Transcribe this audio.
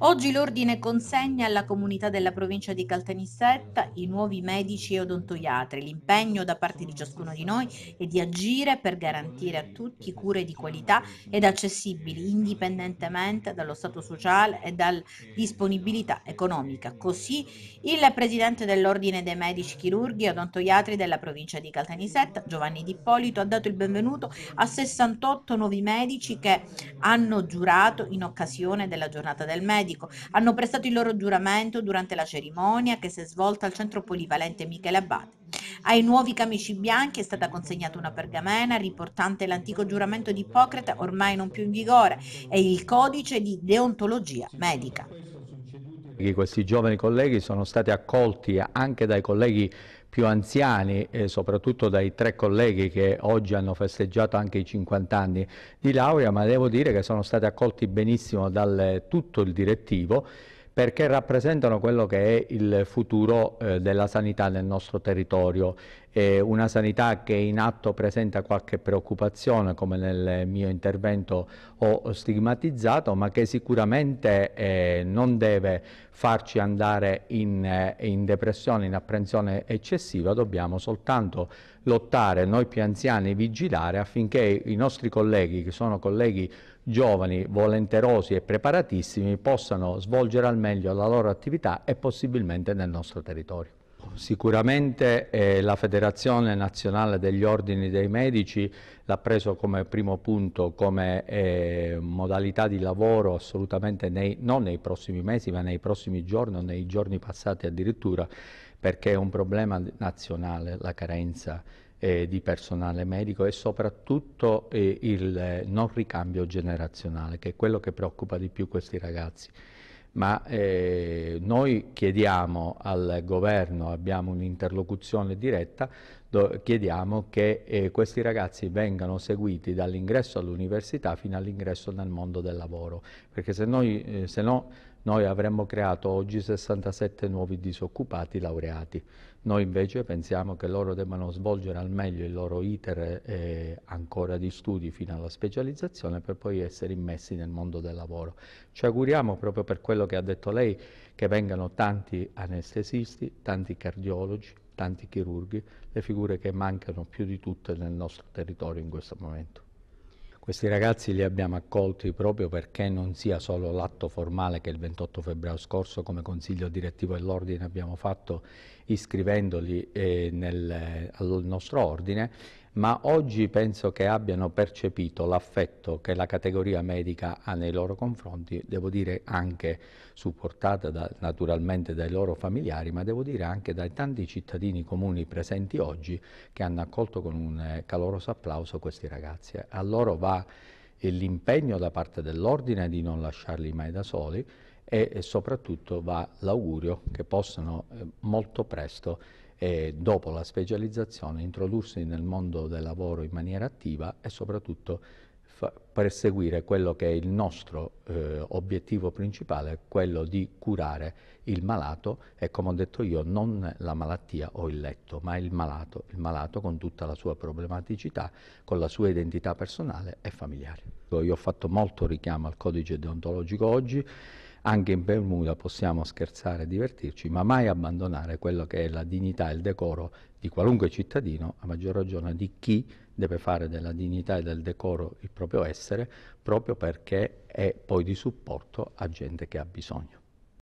Oggi l'ordine consegna alla comunità della provincia di Caltanissetta i nuovi medici e odontoiatri. L'impegno da parte di ciascuno di noi è di agire per garantire a tutti cure di qualità ed accessibili indipendentemente dallo stato sociale e dalla disponibilità economica. Così il presidente dell'ordine dei medici chirurghi e odontoiatri della provincia di Caltanissetta, Giovanni Di Ippolito, ha dato il benvenuto a 68 nuovi medici che hanno giurato in occasione della giornata del medico medico. Hanno prestato il loro giuramento durante la cerimonia che si è svolta al centro polivalente Michele Abate. Ai nuovi camici bianchi è stata consegnata una pergamena riportante l'antico giuramento di Ippocrate, ormai non più in vigore, e il codice di deontologia medica. Questi giovani colleghi sono stati accolti anche dai colleghi più anziani e soprattutto dai tre colleghi che oggi hanno festeggiato anche i 50 anni di laurea, ma devo dire che sono stati accolti benissimo da tutto il direttivo perché rappresentano quello che è il futuro eh, della sanità nel nostro territorio. È una sanità che in atto presenta qualche preoccupazione, come nel mio intervento ho stigmatizzato, ma che sicuramente eh, non deve farci andare in, eh, in depressione, in apprensione eccessiva, dobbiamo soltanto lottare, noi più anziani, vigilare affinché i nostri colleghi, che sono colleghi giovani, volenterosi e preparatissimi, possano svolgere al meglio la loro attività e possibilmente nel nostro territorio. Sicuramente eh, la Federazione Nazionale degli Ordini dei Medici l'ha preso come primo punto, come eh, modalità di lavoro assolutamente nei, non nei prossimi mesi ma nei prossimi giorni o nei giorni passati addirittura perché è un problema nazionale la carenza eh, di personale medico e soprattutto eh, il non ricambio generazionale che è quello che preoccupa di più questi ragazzi ma eh, noi chiediamo al governo, abbiamo un'interlocuzione diretta, chiediamo che eh, questi ragazzi vengano seguiti dall'ingresso all'università fino all'ingresso nel mondo del lavoro, perché se, noi, eh, se no noi avremmo creato oggi 67 nuovi disoccupati laureati. Noi invece pensiamo che loro debbano svolgere al meglio il loro iter eh, ancora di studi fino alla specializzazione per poi essere immessi nel mondo del lavoro. Ci auguriamo proprio per quello che ha detto lei che vengano tanti anestesisti, tanti cardiologi, tanti chirurghi, le figure che mancano più di tutte nel nostro territorio in questo momento. Questi ragazzi li abbiamo accolti proprio perché non sia solo l'atto formale che il 28 febbraio scorso come Consiglio direttivo dell'Ordine abbiamo fatto iscrivendoli eh, nel, al nostro Ordine, ma oggi penso che abbiano percepito l'affetto che la categoria medica ha nei loro confronti, devo dire anche supportata da, naturalmente dai loro familiari, ma devo dire anche dai tanti cittadini comuni presenti oggi che hanno accolto con un eh, caloroso applauso questi ragazzi. A loro va l'impegno da parte dell'ordine di non lasciarli mai da soli e, e soprattutto va l'augurio che possano eh, molto presto e dopo la specializzazione introdursi nel mondo del lavoro in maniera attiva e soprattutto perseguire quello che è il nostro eh, obiettivo principale, quello di curare il malato e come ho detto io non la malattia o il letto, ma il malato, il malato con tutta la sua problematicità, con la sua identità personale e familiare. Io ho fatto molto richiamo al codice deontologico oggi, anche in Bermuda possiamo scherzare e divertirci, ma mai abbandonare quello che è la dignità e il decoro di qualunque cittadino, a maggior ragione di chi deve fare della dignità e del decoro il proprio essere, proprio perché è poi di supporto a gente che ha bisogno.